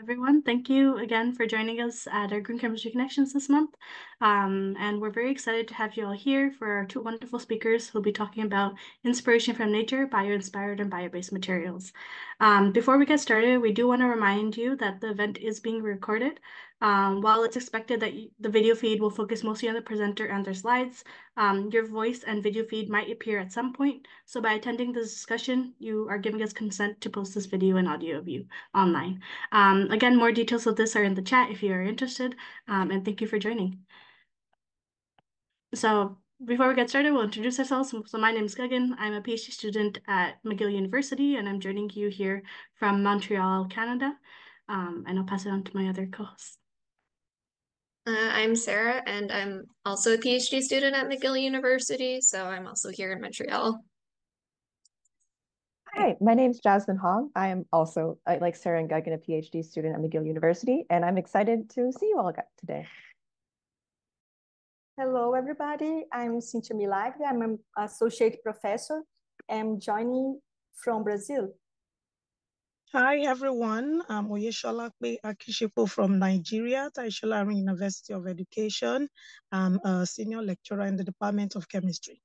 everyone. Thank you again for joining us at our Green Chemistry Connections this month. Um, and we're very excited to have you all here for our two wonderful speakers who'll be talking about inspiration from nature, bio-inspired and bio-based materials. Um, before we get started, we do want to remind you that the event is being recorded. Um, while it's expected that the video feed will focus mostly on the presenter and their slides, um, your voice and video feed might appear at some point. So by attending this discussion, you are giving us consent to post this video and audio of you online. Um, again, more details of this are in the chat if you are interested, um, and thank you for joining. So before we get started, we'll introduce ourselves. So my name is Gagan. I'm a PhD student at McGill University, and I'm joining you here from Montreal, Canada. Um, and I'll pass it on to my other co-hosts. Uh, I'm Sarah, and I'm also a PhD student at McGill University, so I'm also here in Montreal. Hi, my name is Jasmine Hong. I am also, like Sarah and Gagan, a PhD student at McGill University, and I'm excited to see you all today. Hello, everybody. I'm Cintia Milagre. I'm an associate professor. I'm joining from Brazil. Hi, everyone. I'm Oyesholakbe Akishipo from Nigeria, Tai Solarin University of Education. I'm a senior lecturer in the Department of Chemistry.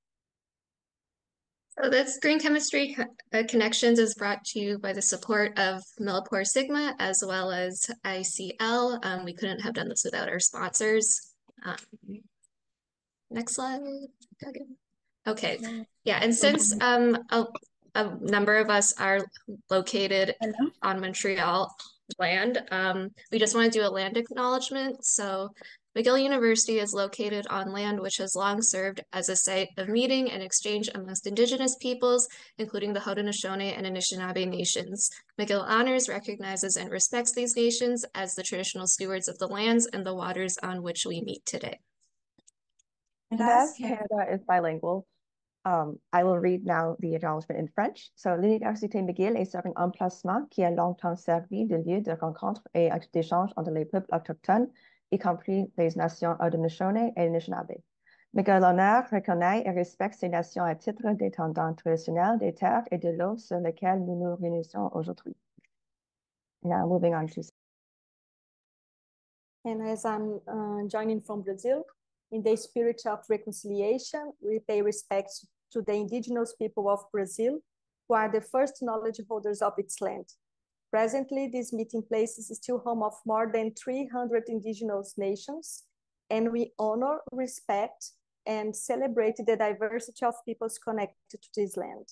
So this Green Chemistry uh, Connections is brought to you by the support of Millipore Sigma as well as ICL. Um, we couldn't have done this without our sponsors. Um, next slide. Okay, yeah, and since um, a, a number of us are located Hello? on Montreal land, um, we just want to do a land acknowledgement. So McGill University is located on land which has long served as a site of meeting and exchange amongst Indigenous peoples, including the Haudenosaunee and Anishinaabe nations. McGill honors, recognizes, and respects these nations as the traditional stewards of the lands and the waters on which we meet today. And as Canada is bilingual, um, I will read now the acknowledgement in French. So, l'Université McGill est sur un emplacement qui a longtemps servi de lieu de rencontre et d'échange entre les peuples autochtones y compris les nations Haudenosaunee et Anishinaabe. McGill Honor reconnaît et respecte ces nations à titre d'étendant traditionnel des terres et de l'eau sur lesquelles nous nous réunissons aujourd'hui. Now moving on to. And as I'm uh, joining from Brazil, in the spirit of reconciliation, we pay respect to the indigenous people of Brazil, who are the first knowledge holders of its land. Presently, this meeting place is still home of more than 300 indigenous nations, and we honor, respect, and celebrate the diversity of peoples connected to this land.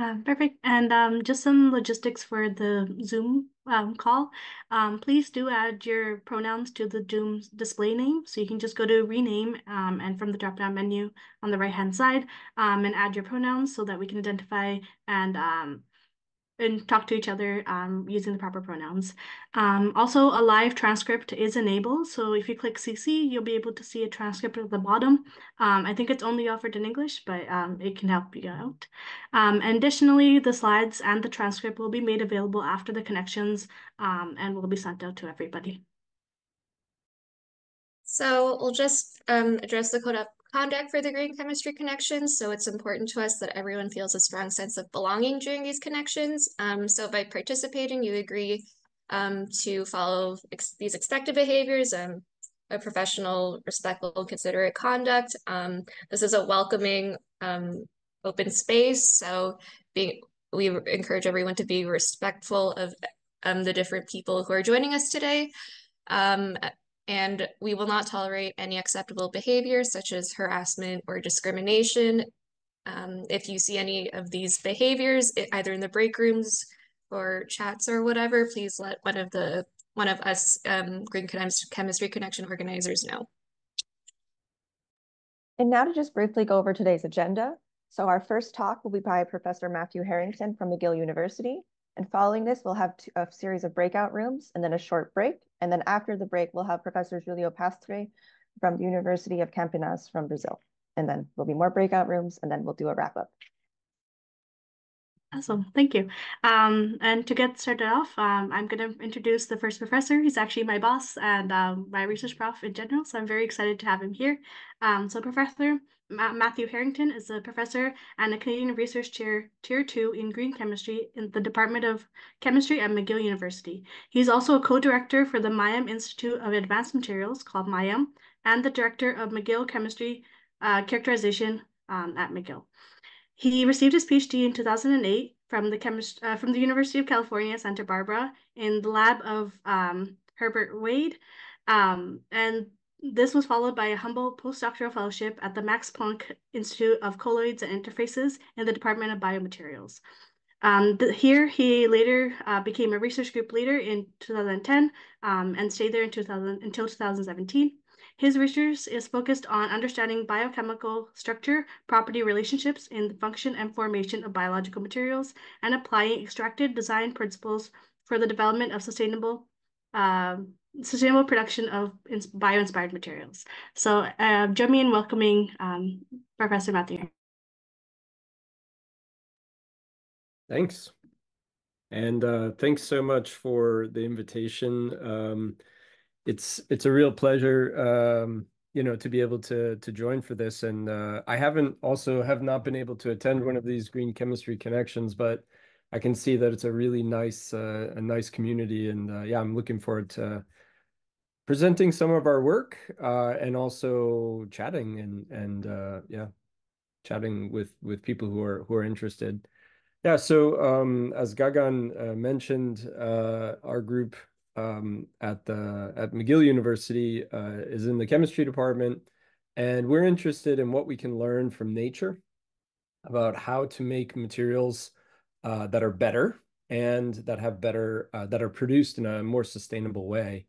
Uh, perfect. And um, just some logistics for the Zoom um, call. Um, please do add your pronouns to the Zoom display name. So you can just go to rename um, and from the drop-down menu on the right-hand side um, and add your pronouns so that we can identify and um, and talk to each other um, using the proper pronouns. Um, also, a live transcript is enabled. So if you click CC, you'll be able to see a transcript at the bottom. Um, I think it's only offered in English, but um, it can help you out. Um, additionally, the slides and the transcript will be made available after the connections um, and will be sent out to everybody. So we'll just address the code of conduct for the Green Chemistry Connections. So it's important to us that everyone feels a strong sense of belonging during these connections. Um, so by participating, you agree um, to follow ex these expected behaviors, um, a professional, respectful, considerate conduct. Um, this is a welcoming, um, open space. So being, we encourage everyone to be respectful of um, the different people who are joining us today. Um, and we will not tolerate any acceptable behavior such as harassment or discrimination. Um, if you see any of these behaviors, either in the break rooms or chats or whatever, please let one of the one of us um, Green Chemistry Connection organizers know. And now to just briefly go over today's agenda. So our first talk will be by Professor Matthew Harrington from McGill University. And following this, we'll have a series of breakout rooms and then a short break. And then after the break, we'll have Professor Julio Pastre from the University of Campinas from Brazil. And then there'll be more breakout rooms and then we'll do a wrap up. Awesome, thank you. Um, and to get started off, um, I'm going to introduce the first professor. He's actually my boss and um, my research prof in general, so I'm very excited to have him here. Um, so Professor Ma Matthew Harrington is a professor and a Canadian Research Chair, Tier 2 in Green Chemistry in the Department of Chemistry at McGill University. He's also a co-director for the MIAM Institute of Advanced Materials, called MIAM, and the director of McGill Chemistry uh, Characterization um, at McGill. He received his PhD in 2008 from the chemist uh, from the University of California, Santa Barbara, in the lab of um, Herbert Waite, um, and this was followed by a Humboldt postdoctoral fellowship at the Max Planck Institute of Colloids and Interfaces in the Department of Biomaterials. Um, the, here, he later uh, became a research group leader in 2010 um, and stayed there in 2000, until 2017. His research is focused on understanding biochemical structure, property relationships in the function and formation of biological materials, and applying extracted design principles for the development of sustainable uh, sustainable production of bio-inspired materials. So uh, join me in welcoming um, Professor Matthew. Thanks. And uh, thanks so much for the invitation. Um, it's it's a real pleasure um, you know to be able to to join for this. And uh, i haven't also have not been able to attend one of these green chemistry connections but i can see that it's a really nice uh, a nice community. And uh, yeah i'm looking forward to presenting some of our work uh, and also chatting and and uh, yeah chatting with with people who are who are interested. Yeah so um, as gagan uh, mentioned our group um, at the at McGill University uh, is in the chemistry department, and we're interested in what we can learn from nature about how to make materials uh, that are better and that have better uh, that are produced in a more sustainable way.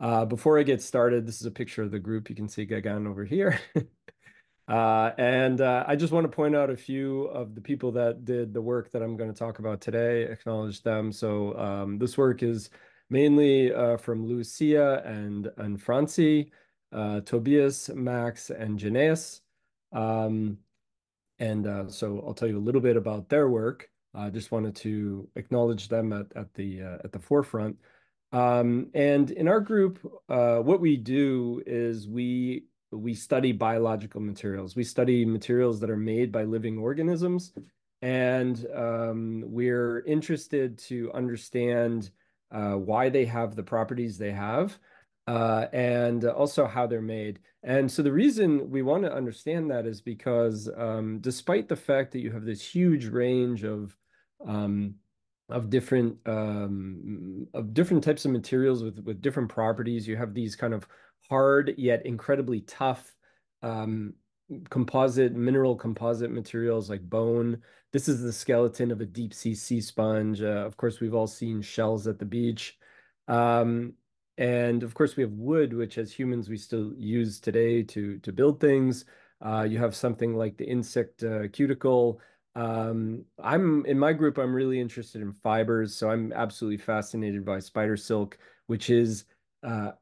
Uh, before I get started, this is a picture of the group. You can see Gagan over here. Uh, and uh, I just want to point out a few of the people that did the work that I'm going to talk about today, acknowledge them. So um, this work is mainly uh, from Lucia and, and Franci, uh, Tobias, Max, and Janaeus. Um, and uh, so I'll tell you a little bit about their work. I just wanted to acknowledge them at, at, the, uh, at the forefront. Um, and in our group, uh, what we do is we we study biological materials. We study materials that are made by living organisms, and um, we're interested to understand uh, why they have the properties they have, uh, and also how they're made. And so the reason we want to understand that is because um, despite the fact that you have this huge range of um, of different um, of different types of materials with with different properties, you have these kind of hard yet incredibly tough um, composite mineral composite materials like bone. This is the skeleton of a deep sea sea sponge. Uh, of course, we've all seen shells at the beach. Um, and of course, we have wood, which as humans we still use today to, to build things. Uh, you have something like the insect uh, cuticle. Um, I'm in my group, I'm really interested in fibers. So I'm absolutely fascinated by spider silk, which is uh,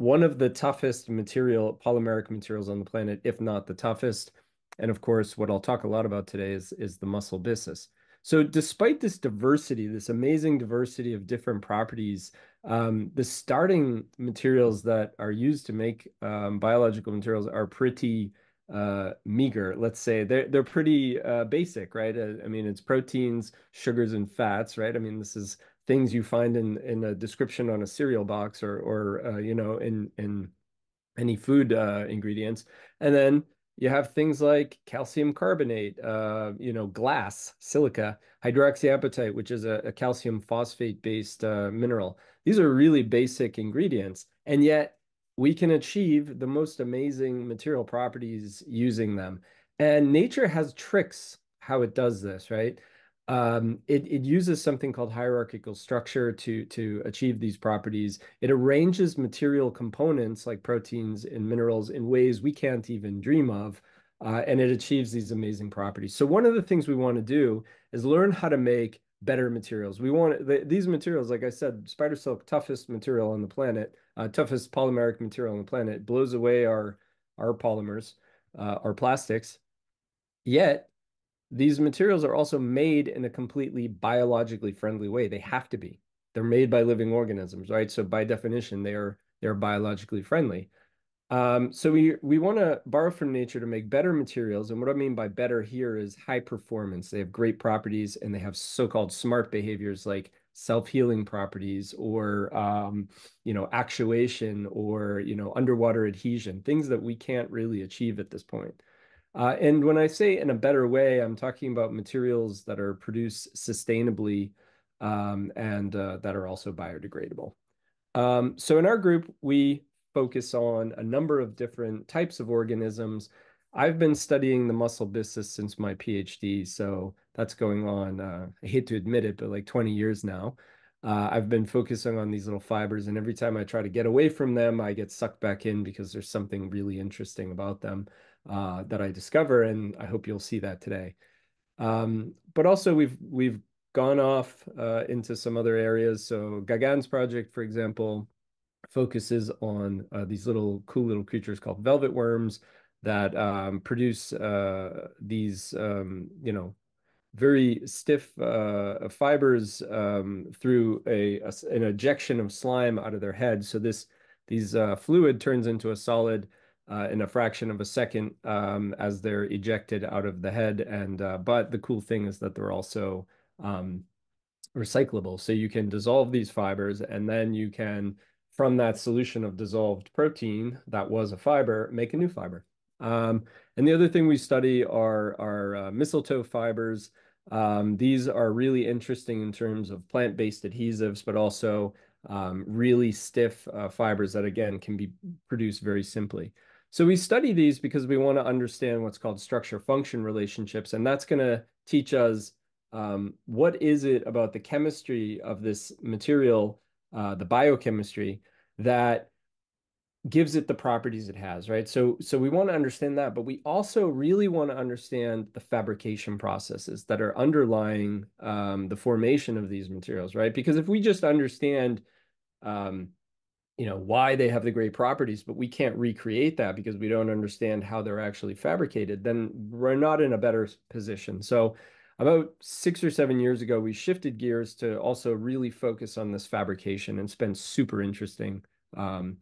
one of the toughest material, polymeric materials on the planet, if not the toughest. And of course, what I'll talk a lot about today is, is the mussel byssus. So despite this diversity, this amazing diversity of different properties, um, the starting materials that are used to make um, biological materials are pretty uh, meager. Let's say they're they're pretty uh, basic, right? Uh, I mean, it's proteins, sugars, and fats, right? I mean, this is things you find in in a description on a cereal box or or uh, you know in in any food uh, ingredients. And then you have things like calcium carbonate uh, you know glass silica hydroxyapatite which is a, a calcium phosphate based uh, mineral. These are really basic ingredients and yet we can achieve the most amazing material properties using them. And nature has tricks how it does this right um, it, it uses something called hierarchical structure to, to achieve these properties. It arranges material components like proteins and minerals in ways we can't even dream of, uh, and it achieves these amazing properties. So one of the things we want to do is learn how to make better materials. We want the, these materials, like I said, spider silk, toughest material on the planet, uh, toughest polymeric material on the planet, blows away our our polymers, uh, our plastics. Yet these materials are also made in a completely biologically friendly way. They have to be. They're made by living organisms, right? So by definition, they are they're biologically friendly. Um, so we we want to borrow from nature to make better materials, and what I mean by better here is high performance. They have great properties, and they have so-called smart behaviors like self-healing properties, or um, you know, actuation, or you know, underwater adhesion, things that we can't really achieve at this point. Uh, and when I say in a better way, I'm talking about materials that are produced sustainably um, and uh, that are also biodegradable. Um, so in our group, we focus on a number of different types of organisms. I've been studying the mussel byssus since my PhD, so that's going on, uh, I hate to admit it, but like 20 years now. Uh, I've been focusing on these little fibers, and every time I try to get away from them, I get sucked back in because there's something really interesting about them uh, that I discover, and I hope you'll see that today. Um, but also, we've we've gone off uh, into some other areas. So Gagan's project, for example, focuses on uh, these little cool little creatures called velvet worms that um, produce uh, these, um, you know, very stiff uh, fibers um, through a, a, an ejection of slime out of their head. So this these fluid turns into a solid uh, in a fraction of a second um, as they're ejected out of the head. And uh, but the cool thing is that they're also um, recyclable. So you can dissolve these fibers and then you can from that solution of dissolved protein that was a fiber, make a new fiber. Um, and the other thing we study are, are uh, mistletoe fibers. Um, these are really interesting in terms of plant-based adhesives, but also um, really stiff uh, fibers that, again, can be produced very simply. So we study these because we want to understand what's called structure-function relationships, and that's going to teach us um, what is it about the chemistry of this material, uh, the biochemistry, that gives it the properties it has, right? So, so we want to understand that, but we also really want to understand the fabrication processes that are underlying um, the formation of these materials, right? Because if we just understand, um, you know, why they have the great properties, but we can't recreate that because we don't understand how they're actually fabricated, then we're not in a better position. So about six or seven years ago, we shifted gears to also really focus on this fabrication and spend super interesting. Um,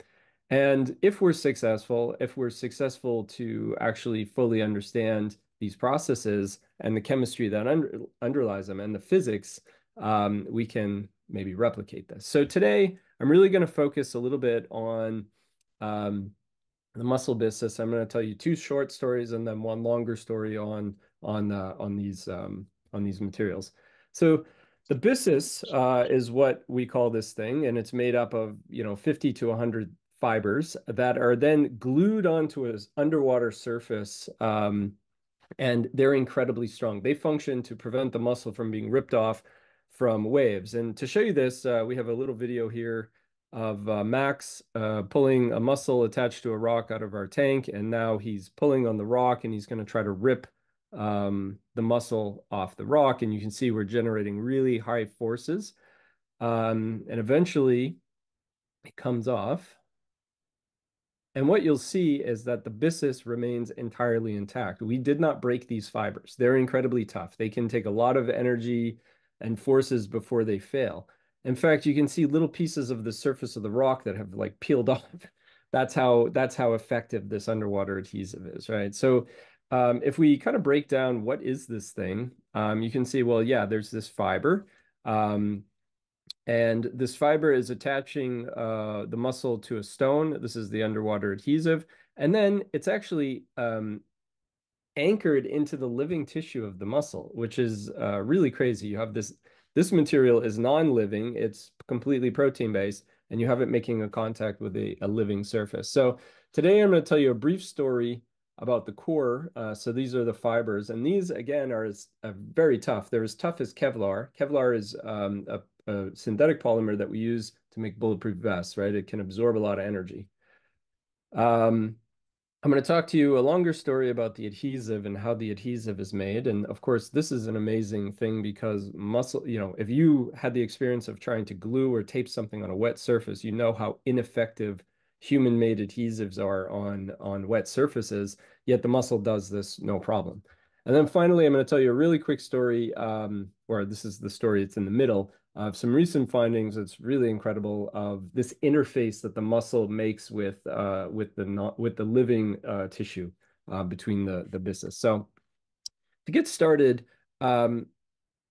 and if we're successful, if we're successful to actually fully understand these processes and the chemistry that under, underlies them and the physics, um, we can maybe replicate this. So today, I'm really going to focus a little bit on um, the mussel byssus. I'm going to tell you two short stories and then one longer story on on uh, on these um, on these materials. So the byssus uh, is what we call this thing, and it's made up of you know 50 to 100 fibers that are then glued onto an underwater surface, um, and they're incredibly strong. They function to prevent the mussel from being ripped off from waves. And to show you this, uh, we have a little video here of uh, Max uh, pulling a mussel attached to a rock out of our tank, and now he's pulling on the rock, and he's going to try to rip um, the mussel off the rock. And you can see we're generating really high forces. Um, and eventually it comes off. And what you'll see is that the byssus remains entirely intact. We did not break these fibers. They're incredibly tough. They can take a lot of energy and forces before they fail. In fact, you can see little pieces of the surface of the rock that have like peeled off. That's how that's how effective this underwater adhesive is, right? So um, if we kind of break down what is this thing, um, you can see, well, yeah, there's this fiber. Um, and this fiber is attaching uh, the mussel to a stone. This is the underwater adhesive. And then it's actually um, anchored into the living tissue of the mussel, which is uh, really crazy. You have this, this material is non-living. It's completely protein-based, and you have it making a contact with a, a living surface. So today I'm going to tell you a brief story about the core. Uh, so these are the fibers, and these again are as, uh, very tough. They're as tough as Kevlar. Kevlar is um, a, a, synthetic polymer that we use to make bulletproof vests, right? It can absorb a lot of energy. Um, I'm going to talk to you a longer story about the adhesive and how the adhesive is made. And of course, this is an amazing thing because mussel, you know, if you had the experience of trying to glue or tape something on a wet surface, you know how ineffective human-made adhesives are on, on wet surfaces, yet the mussel does this no problem. And then finally, I'm going to tell you a really quick story, um, or this is the story, it's in the middle, of some recent findings that's really incredible of this interface that the mussel makes with uh, with the not, with the living uh, tissue uh, between the the byssus. So to get started, um,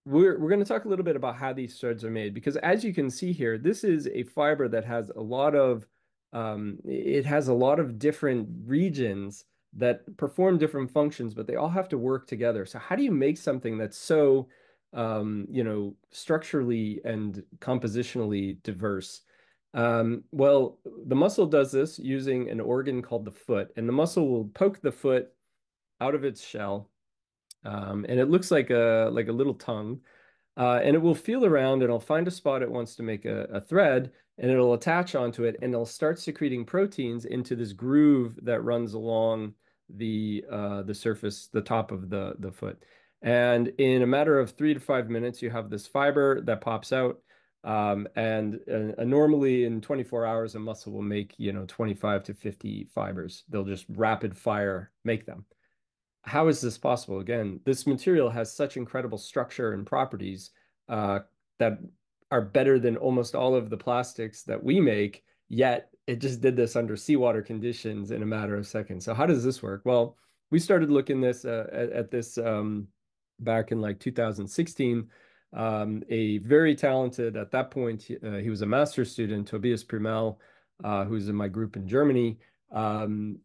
we're we're going to talk a little bit about how these threads are made because as you can see here, this is a fiber that has a lot of um, it has a lot of different regions that perform different functions, but they all have to work together. So how do you make something that's so um, you know, structurally and compositionally diverse. Um, well, the mussel does this using an organ called the foot, and the mussel will poke the foot out of its shell, um, and it looks like a like a little tongue, uh, and it will feel around and it'll find a spot it wants to make a, a thread, and it'll attach onto it, and it'll start secreting proteins into this groove that runs along the uh, the surface, the top of the the foot. And in a matter of three to five minutes, you have this fiber that pops out. Um, and uh, normally in 24 hours, a mussel will make, you know, 25 to 50 fibers. They'll just rapid fire make them. How is this possible? Again, this material has such incredible structure and properties uh, that are better than almost all of the plastics that we make, yet it just did this under seawater conditions in a matter of seconds. So how does this work? Well, we started looking this uh, at, at, this um, back in like 2016. Um, a very talented, at that point, uh, he was a master's student, Tobias Priemel, uh, who's in my group in Germany, um,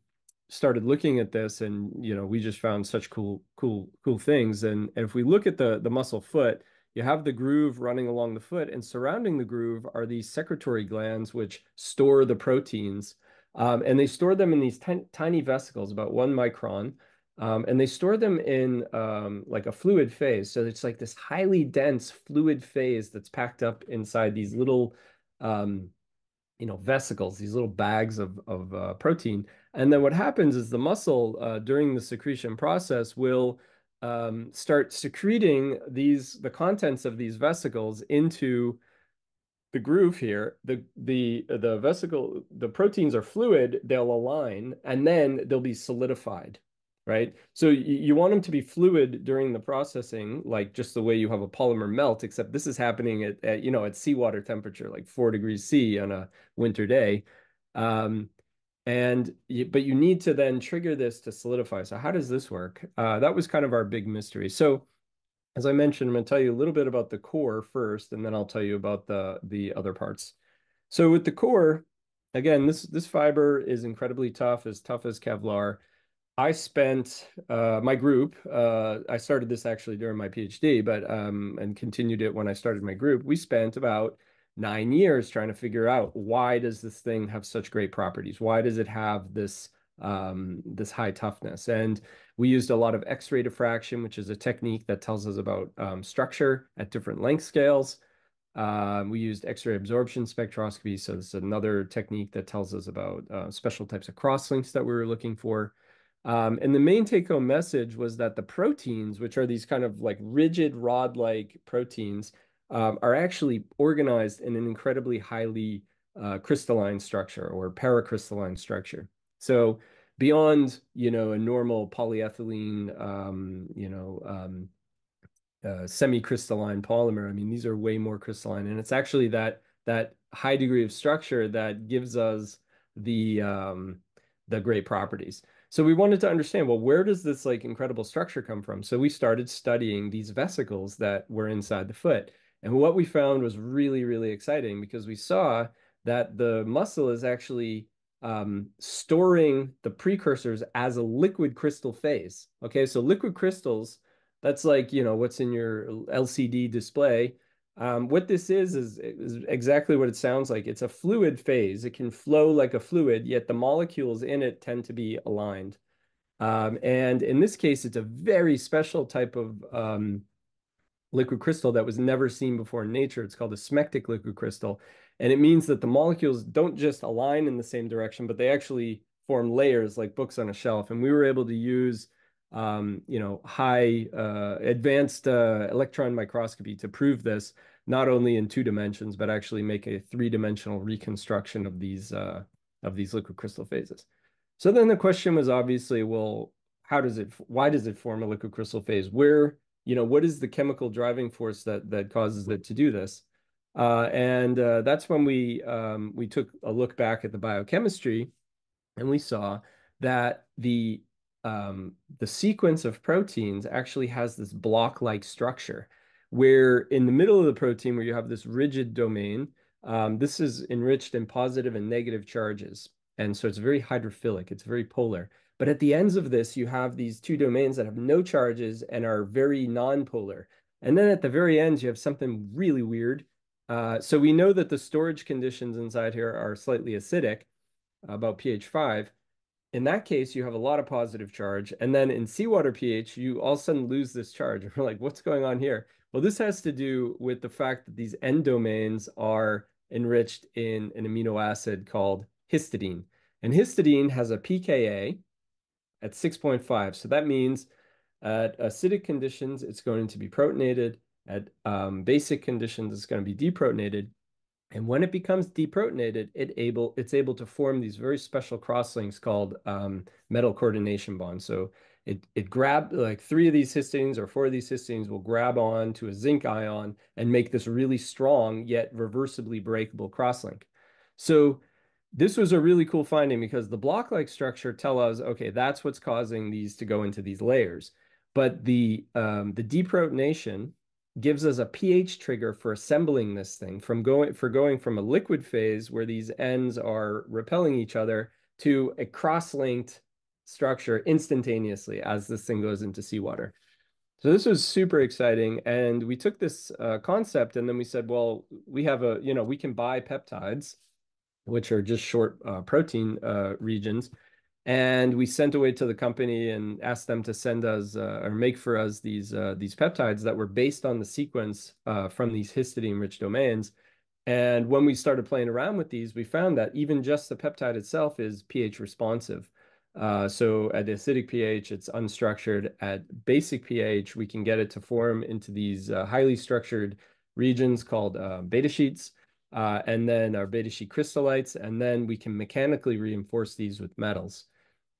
started looking at this and, you know, we just found such cool, cool, cool things. And, and if we look at the, the mussel foot, you have the groove running along the foot and surrounding the groove are these secretory glands, which store the proteins. Um, and they store them in these tiny vesicles, about one micron. Um, and they store them in um, like a fluid phase. So it's like this highly dense fluid phase that's packed up inside these little, um, you know, vesicles, these little bags of, of uh, protein. And then what happens is the mussel uh, during the secretion process will um, start secreting these, the contents of these vesicles into the groove here, the the the vesicle, the proteins are fluid, they'll align, and then they'll be solidified right? So you want them to be fluid during the processing, like just the way you have a polymer melt, except this is happening at, at you know, at seawater temperature, like four degrees C on a winter day. Um, and but you need to then trigger this to solidify. So how does this work? Uh, that was kind of our big mystery. So as I mentioned, I'm going to tell you a little bit about the core first, and then I'll tell you about the the other parts. So with the core, again, this this fiber is incredibly tough, as tough as Kevlar. I spent uh, my group. Uh, I started this actually during my PhD, but um, and continued it when I started my group. We spent about nine years trying to figure out why does this thing have such great properties? Why does it have this um, this high toughness? And we used a lot of X-ray diffraction, which is a technique that tells us about um, structure at different length scales. Uh, we used X-ray absorption spectroscopy, so this is another technique that tells us about uh, special types of crosslinks that we were looking for. Um, and the main take home message was that the proteins, which are these kind of like rigid rod like proteins, um, are actually organized in an incredibly highly uh, crystalline structure or paracrystalline structure. So beyond, you know, a normal polyethylene, um, you know, um, uh, semi-crystalline polymer, I mean, these are way more crystalline. And it's actually that that high degree of structure that gives us the um, the great properties. So we wanted to understand, well, where does this like incredible structure come from? So we started studying these vesicles that were inside the foot. And what we found was really, really exciting because we saw that the mussel is actually um, storing the precursors as a liquid crystal phase. Okay, so liquid crystals, that's like, you know, what's in your LCD display. Um, what this is, is, is exactly what it sounds like. It's a fluid phase. It can flow like a fluid, yet the molecules in it tend to be aligned. Um, and in this case, it's a very special type of um, liquid crystal that was never seen before in nature. It's called a smectic liquid crystal. And it means that the molecules don't just align in the same direction, but they actually form layers like books on a shelf. And we were able to use um, you know, high uh, advanced uh, electron microscopy to prove this, not only in two dimensions, but actually make a three-dimensional reconstruction of these uh, of these liquid crystal phases. So then the question was obviously, well, how does it, why does it form a liquid crystal phase? Where, you know, what is the chemical driving force that that causes it to do this? Uh, and uh, that's when we um, we took a look back at the biochemistry, and we saw that the um, the sequence of proteins actually has this block-like structure, where in the middle of the protein, where you have this rigid domain, um, this is enriched in positive and negative charges, and so it's very hydrophilic. It's very polar. But at the ends of this, you have these two domains that have no charges and are very nonpolar. And then at the very end, you have something really weird uh, so we know that the storage conditions inside here are slightly acidic, about pH 5. In that case, you have a lot of positive charge. And then in seawater pH, you all of a sudden lose this charge. And We're like, what's going on here? Well, this has to do with the fact that these end domains are enriched in an amino acid called histidine. And histidine has a pKa at 6.5. So that means at acidic conditions, it's going to be protonated at um, basic conditions, it's going to be deprotonated. And when it becomes deprotonated, it able it's able to form these very special crosslinks called um, metal coordination bonds. So it it grab like three of these histidines or four of these histidines will grab on to a zinc ion and make this really strong yet reversibly breakable crosslink. So this was a really cool finding because the block-like structure tell us, okay, that's what's causing these to go into these layers. But the um, the deprotonation gives us a pH trigger for assembling this thing from going for going from a liquid phase where these ends are repelling each other to a cross-linked structure instantaneously as this thing goes into seawater. So this was super exciting. And we took this uh, concept and then we said, well, we have a, you know, we can buy peptides, which are just short uh, protein uh, regions and we sent away to the company and asked them to send us uh, or make for us these uh, these peptides that were based on the sequence uh, from these histidine rich domains. And when we started playing around with these, we found that even just the peptide itself is pH responsive. Uh, so at acidic pH, it's unstructured. At basic pH, we can get it to form into these uh, highly structured regions called uh, beta sheets. and then our beta sheet crystallites, and then we can mechanically reinforce these with metals.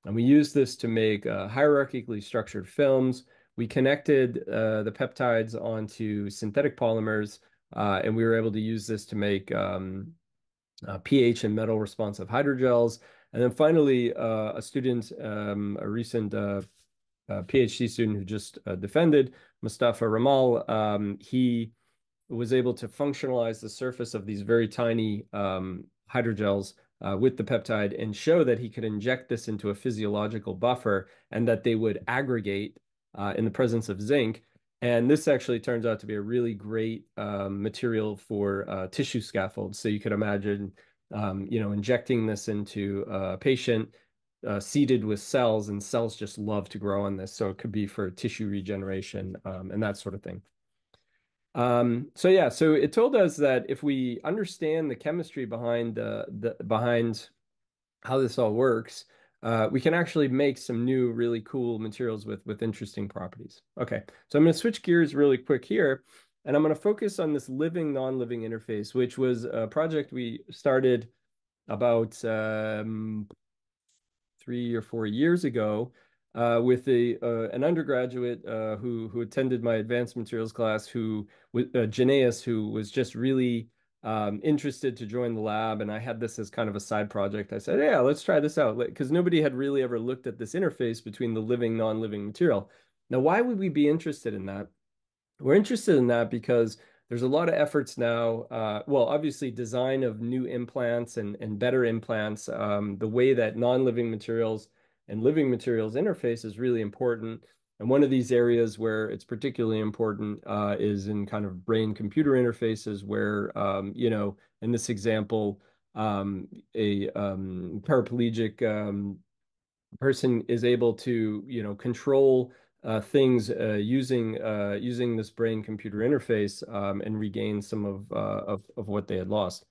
And we use this to make uh, hierarchically structured films. We connected uh, the peptides onto synthetic polymers, uh, and we were able to use this to make um, uh, pH and metal responsive hydrogels. And then finally, uh, a student, um, a recent uh, PhD student who just defended, Mustafa Ramal, um, he was able to functionalize the surface of these very tiny um, hydrogels uh, with the peptide and show that he could inject this into a physiological buffer and that they would aggregate uh, in the presence of zinc. And this actually turns out to be a really great um, material for uh, tissue scaffolds. So you could imagine, um, you know, injecting this into a patient uh, seeded with cells, and cells just love to grow on this. So it could be for tissue regeneration um, and that sort of thing. Um, so yeah, so it told us that if we understand the chemistry behind the behind how this all works, uh, we can actually make some new really cool materials with with interesting properties. Okay, so I'm going to switch gears really quick here, and I'm going to focus on this living non-living interface, which was a project we started about um, three or four years ago uh, with a uh, an undergraduate uh, who who attended my advanced materials class, who uh, Janaeus, who was just really um, interested to join the lab, and I had this as kind of a side project. I said, "Yeah, let's try this out," because nobody had really ever looked at this interface between the living non-living material. Now, why would we be interested in that? We're interested in that because there's a lot of efforts now. Uh, well, obviously, design of new implants and and better implants. Um, the way that non-living materials and living materials interface is really important. And one of these areas where it's particularly important uh, is in kind of brain computer interfaces where, um, you know, in this example, um, a um, paraplegic um, person is able to, you know, control uh, things uh, using uh, using this brain computer interface um, and regain some of, uh, of, of what they had lost.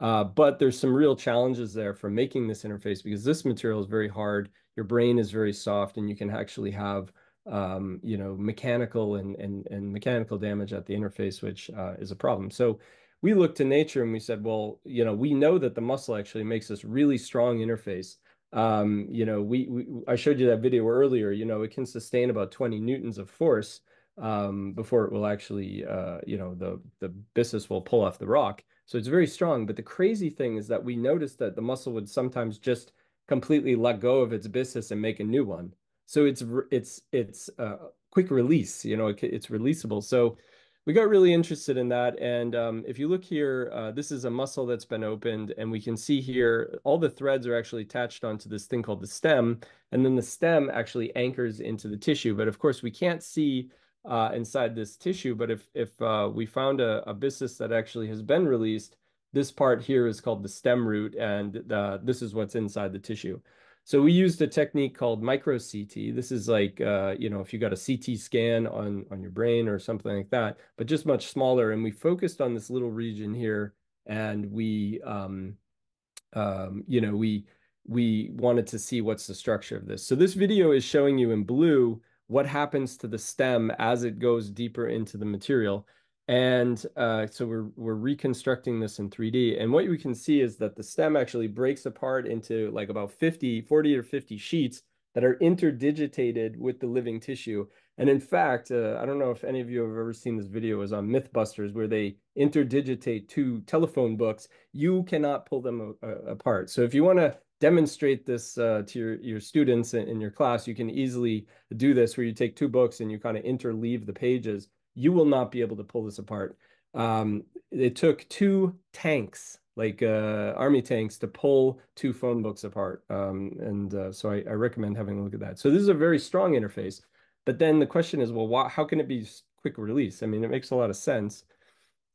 Uh, but there's some real challenges there for making this interface because this material is very hard your brain is very soft and you can actually have um, you know mechanical and, and and mechanical damage at the interface which uh, is a problem so we looked to nature and we said well you know we know that the mussel actually makes this really strong interface um, you know, we, we I showed you that video earlier. You know, it can sustain about 20 newtons of force um, before it will actually, uh, you know, the the byssus will pull off the rock. So it's very strong. But the crazy thing is that we noticed that the mussel would sometimes just completely let go of its byssus and make a new one. So it's it's it's uh, quick release. You know, it, it's releasable. So we got really interested in that. And um, if you look here, uh, this is a mussel that's been opened, and we can see here all the threads are actually attached onto this thing called the stem, and then the stem actually anchors into the tissue. But of course, we can't see uh, inside this tissue. But if if uh, we found a, a byssus that actually has been released, this part here is called the stem root, and the, this is what's inside the tissue. So we used a technique called micro CT. This is like, uh, you know, if you got a CT scan on, on your brain or something like that, but just much smaller. And we focused on this little region here and we, um, um, you know, we, we wanted to see what's the structure of this. So this video is showing you in blue what happens to the stem as it goes deeper into the material. And uh, so we're, we're reconstructing this in 3D. And what we can see is that the stem actually breaks apart into like about 50, 40 or 50 sheets that are interdigitated with the living tissue. And in fact, uh, I don't know if any of you have ever seen this video, is on Mythbusters, where they interdigitate two telephone books. You cannot pull them uh, apart. So if you want to demonstrate this uh, to your, your students in, in your class, you can easily do this where you take two books and you kind of interleave the pages you will not be able to pull this apart. Um, it took two tanks, like uh, army tanks, to pull two phone books apart. Um, and uh, so I, I, recommend having a look at that. So this is a very strong interface. But then the question is, well, why, how can it be quick release? I mean, it makes a lot of sense.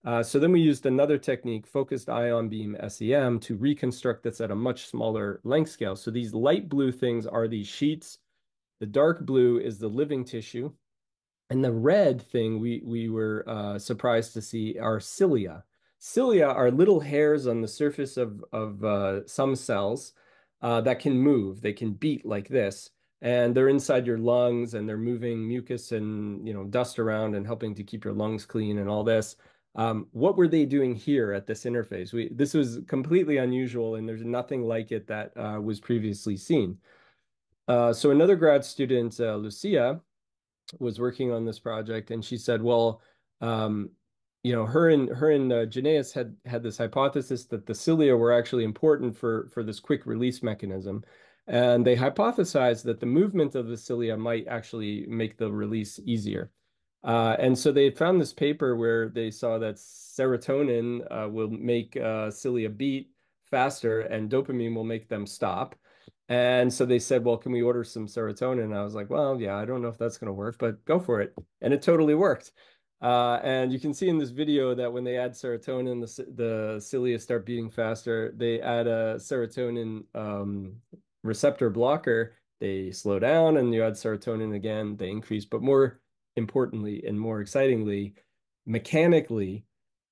Uh, so then we used another technique, focused ion beam SEM, to reconstruct this at a much smaller length scale. So these light blue things are these sheets. The dark blue is the living tissue. And the red thing we, we were uh, surprised to see are cilia. Cilia are little hairs on the surface of, of uh, some cells uh, that can move. They can beat like this. And they're inside your lungs and they're moving mucus and you know dust around and helping to keep your lungs clean and all this. Um, what were they doing here at this interface? We, this was completely unusual and there's nothing like it that uh, was previously seen. Uh, so another grad student, uh, Lucia, was working on this project, and she said, "Well, um, you know, her and her and uh, Janaeus had had this hypothesis that the cilia were actually important for for this quick release mechanism." And they hypothesized that the movement of the cilia might actually make the release easier. Uh, and so they found this paper where they saw that serotonin uh, will make uh, cilia beat faster and dopamine will make them stop. And so they said, well, can we order some serotonin? And I was like, well, yeah, I don't know if that's going to work, but go for it. And it totally worked. Uh, and you can see in this video that when they add serotonin, the, the cilia start beating faster. They add a serotonin um, receptor blocker, they slow down, and you add serotonin again, they increase. But more importantly and more excitingly, mechanically,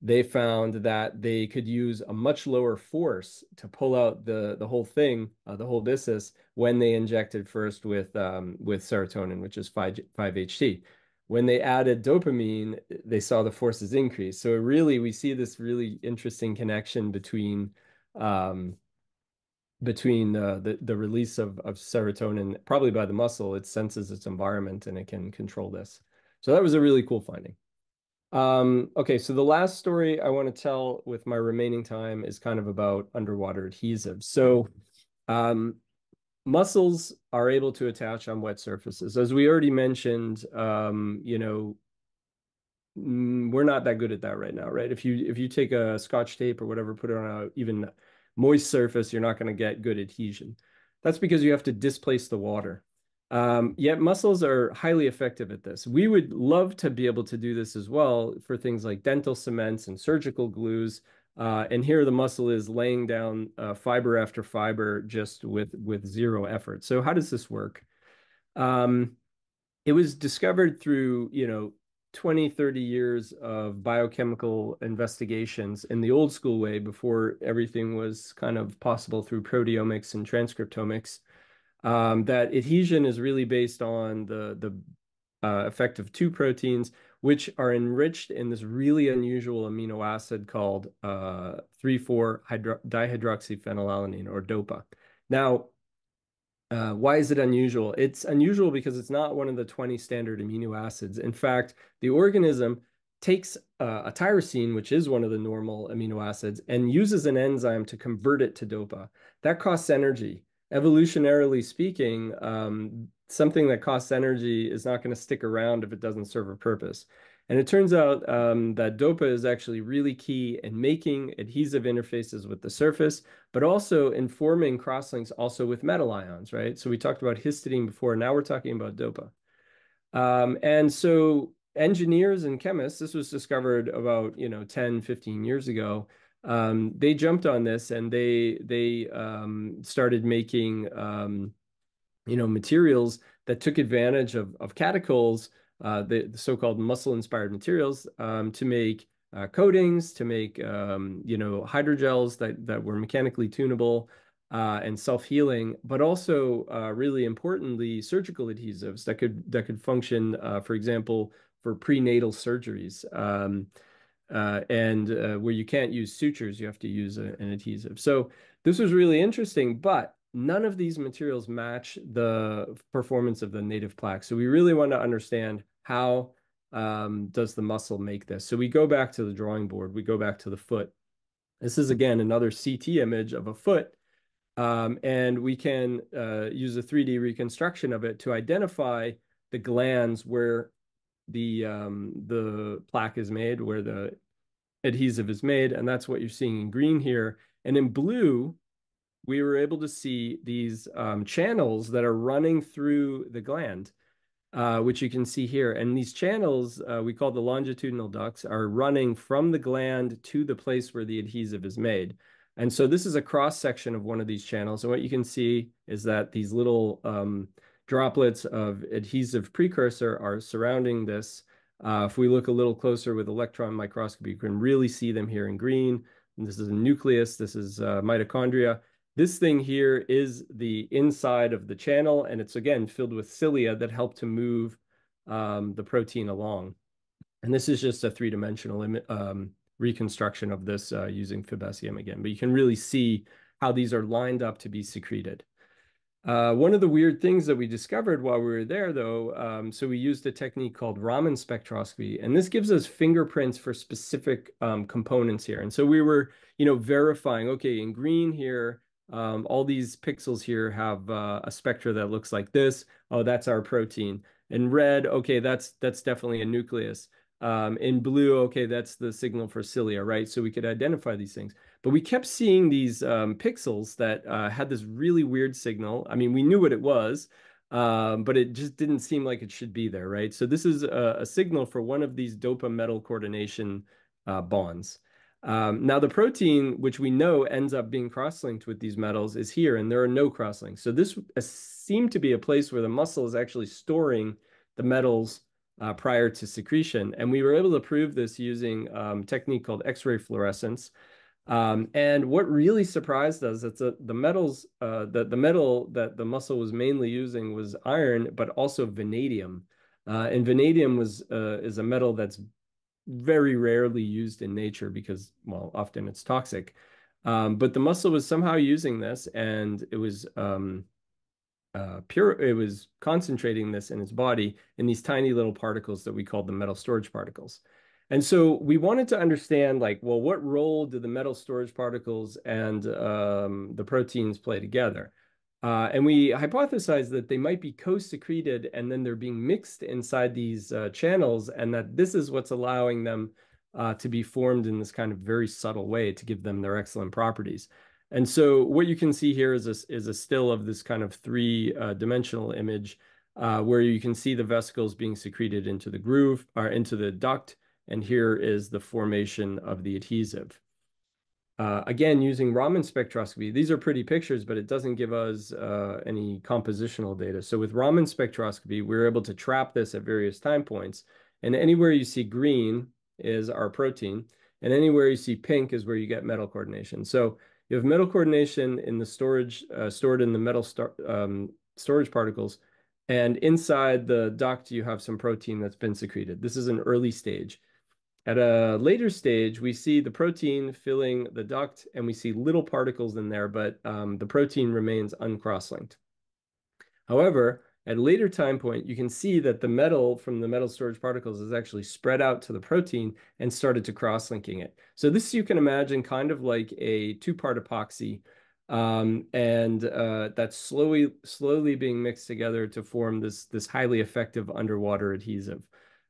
they found that they could use a much lower force to pull out the the whole thing, uh, the whole byssus, when they injected first with um, with serotonin, which is 5 5-HT. When they added dopamine, they saw the forces increase. So really, we see this really interesting connection between um, between uh, the the release of of serotonin, probably by the mussel. It senses its environment and it can control this. So that was a really cool finding. Um, okay, so the last story I want to tell with my remaining time is kind of about underwater adhesives. So um, mussels are able to attach on wet surfaces. As we already mentioned, um, you know, mm, we're not that good at that right now, right? If you if you take a scotch tape or whatever, put it on a even moist surface, you're not going to get good adhesion. That's because you have to displace the water. Um, yet mussels are highly effective at this. We would love to be able to do this as well for things like dental cements and surgical glues. Uh, and here the mussel is laying down uh, fiber after fiber just with, with zero effort. So how does this work? Um, it was discovered through, you know, 20, 30 years of biochemical investigations in the old school way before everything was kind of possible through proteomics and transcriptomics um, that adhesion is really based on the, the uh, effect of two proteins, which are enriched in this really unusual amino acid called uh, 3,4-dihydroxyphenylalanine or DOPA. Now, Uh, why is it unusual? It's unusual because it's not one of the 20 standard amino acids. In fact, the organism takes uh, a tyrosine, which is one of the normal amino acids, and uses an enzyme to convert it to dopa. That costs energy. Evolutionarily speaking, um, something that costs energy is not going to stick around if it doesn't serve a purpose. And it turns out um, that DOPA is actually really key in making adhesive interfaces with the surface, but also in forming crosslinks also with metal ions, right? So we talked about histidine before, now we're talking about DOPA. Um, and so engineers and chemists, this was discovered about, you know, 10, 15 years ago, um, they jumped on this and they, they um, started making, um, you know, materials that took advantage of, of catechol uh, the, the so-called mussel-inspired materials um, to make uh, coatings, to make um, you know hydrogels that that were mechanically tunable uh, and self-healing, but also uh, really importantly surgical adhesives that could that could function, uh, for example, for prenatal surgeries. Um, uh, and where you can't use sutures, you have to use a, an adhesive. So this was really interesting, but none of these materials match the performance of the native plaque. So we really want to understand how um, does the mussel make this. So we go back to the drawing board. We go back to the foot. This is, again, another CT image of a foot. Um, and we can uh, use a 3D reconstruction of it to identify the glands where the, um, the plaque is made, where the adhesive is made. And that's what you're seeing in green here. And in blue, we were able to see these um, channels that are running through the gland, uh, which you can see here. And these channels, uh, we call the longitudinal ducts, are running from the gland to the place where the adhesive is made. And so this is a cross section of one of these channels. And what you can see is that these little um, droplets of adhesive precursor are surrounding this. Uh, if we look a little closer with electron microscopy, you can really see them here in green. And this is a nucleus, this is uh, mitochondria. This thing here is the inside of the channel, and it's again filled with cilia that help to move um, the protein along. And this is just a three-dimensional um, reconstruction of this uh, using Fib-SEM again, but you can really see how these are lined up to be secreted. Uh, one of the weird things that we discovered while we were there, though, um, so we used a technique called Raman spectroscopy, and this gives us fingerprints for specific um, components here. And so we were, you know, verifying, okay, in green here, um, all these pixels here have uh, a spectra that looks like this. Oh, that's our protein. In red, okay, that's that's definitely a nucleus. Um, in blue, okay, that's the signal for cilia, right? So we could identify these things. But we kept seeing these um, pixels that uh, had this really weird signal. I mean, we knew what it was, um, but it just didn't seem like it should be there, right? So this is a, a signal for one of these dopa metal coordination uh, bonds. Um, now the protein, which we know ends up being cross-linked with these metals, is here, and there are no cross-links. So this seemed to be a place where the mussel is actually storing the metals uh, prior to secretion. And we were able to prove this using um, technique called X-ray fluorescence. Um, and what really surprised us is that the metals, uh, that the metal that the mussel was mainly using was iron, but also vanadium. Uh, and vanadium was uh, is a metal that's very rarely used in nature because, well, often it's toxic. Um, but the mussel was somehow using this and it was um, uh, pure, it was concentrating this in its body in these tiny little particles that we called the metal storage particles. And so we wanted to understand like, well, what role do the metal storage particles and um, the proteins play together? Uh, and we hypothesized that they might be co-secreted and then they're being mixed inside these uh, channels and that this is what's allowing them uh, to be formed in this kind of very subtle way to give them their excellent properties. And so what you can see here is a, is a still of this kind of three uh, dimensional image uh, where you can see the vesicles being secreted into the groove or into the duct. And here is the formation of the adhesive. Uh, again, using Raman spectroscopy, these are pretty pictures, but it doesn't give us uh, any compositional data. So with Raman spectroscopy, we're able to trap this at various time points. And anywhere you see green is our protein. And anywhere you see pink is where you get metal coordination. So you have metal coordination in the storage, uh, stored in the metal um, storage particles. And inside the duct, you have some protein that's been secreted. This is an early stage. At a later stage, we see the protein filling the duct and we see little particles in there, but um, the protein remains uncross-linked. However, at a later time point, you can see that the metal from the metal storage particles is actually spread out to the protein and started to cross-linking it. So this you can imagine kind of like a two-part epoxy, um, and uh, that's slowly slowly being mixed together to form this this highly effective underwater adhesive.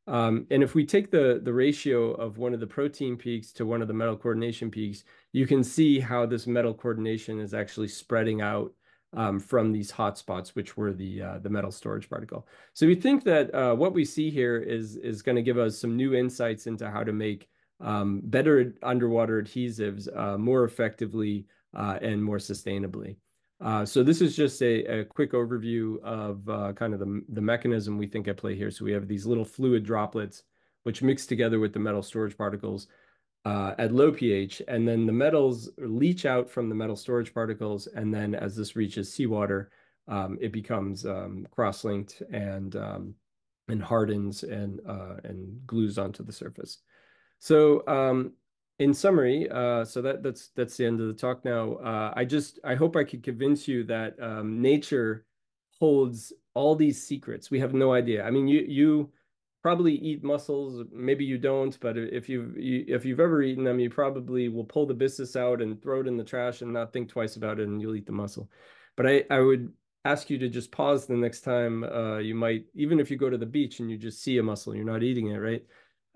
Um, and if we take the the ratio of one of the protein peaks to one of the metal coordination peaks, you can see how this metal coordination is actually spreading out um, from these hotspots, which were the uh, the metal storage particle. So we think that uh, what we see here is is going to give us some new insights into how to make um, better underwater adhesives uh, more effectively uh, and more sustainably. Uh, so this is just a, a quick overview of uh, kind of the, the mechanism we think at play here. So we have these little fluid droplets which mix together with the metal storage particles uh, at low pH, and then the metals leach out from the metal storage particles, and then as this reaches seawater, um, it becomes um, cross-linked and um, and hardens and uh, and glues onto the surface. So um, in summary, uh, so that that's that's the end of the talk now. Uh, I just I hope I could convince you that um, nature holds all these secrets. We have no idea. I mean, you you probably eat mussels. Maybe you don't, but if you've you, if you've ever eaten them, you probably will pull the byssus out and throw it in the trash and not think twice about it, and you'll eat the mussel. But I I would ask you to just pause the next time uh, you might, even if you go to the beach and you just see a mussel, you're not eating it, right?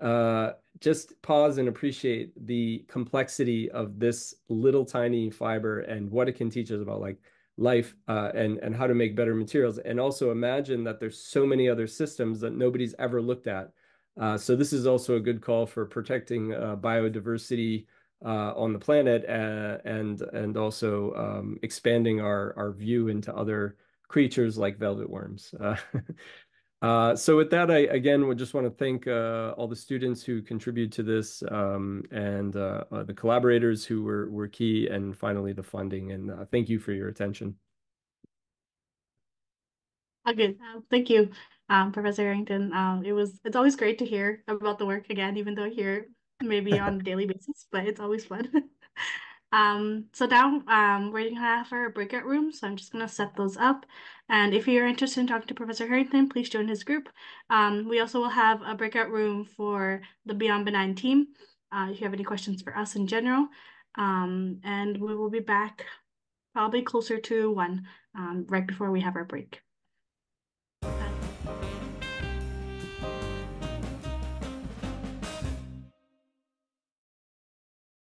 Uh, just pause and appreciate the complexity of this little tiny fiber and what it can teach us about like life uh, and and how to make better materials. And also imagine that there's so many other systems that nobody's ever looked at. Uh, so this is also a good call for protecting uh, biodiversity uh, on the planet uh, and and also um, expanding our our view into other creatures like velvet worms Uh, so with that, I again would just want to thank uh, all the students who contribute to this um, and uh, uh the collaborators who were, were key and finally the funding. And uh, thank you for your attention. Okay, uh, thank you, um, Professor Harrington. Um, it was it's always great to hear about the work again, even though here maybe on a daily basis, but it's always fun. Um, so now um, we're gonna have our breakout rooms. So I'm just gonna set those up. And if you're interested in talking to Professor Harrington, please join his group. Um, we also will have a breakout room for the Beyond Benign team. Uh, if you have any questions for us in general. Um, and we will be back probably closer to one, um, right before we have our break.